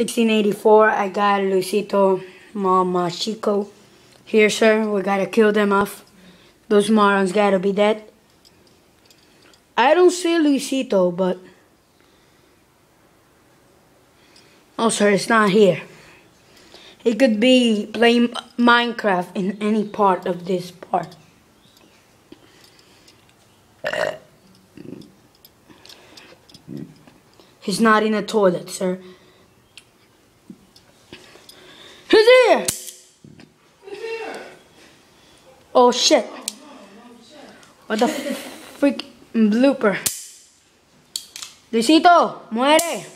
1684, I got Luisito Mama Chico here, sir. We gotta kill them off. Those morons gotta be dead. I don't see Luisito, but... Oh, sir, it's not here. He could be playing Minecraft in any part of this part. He's not in the toilet, sir. Who's here? Oh shit. What the freak blooper? Luisito, muere.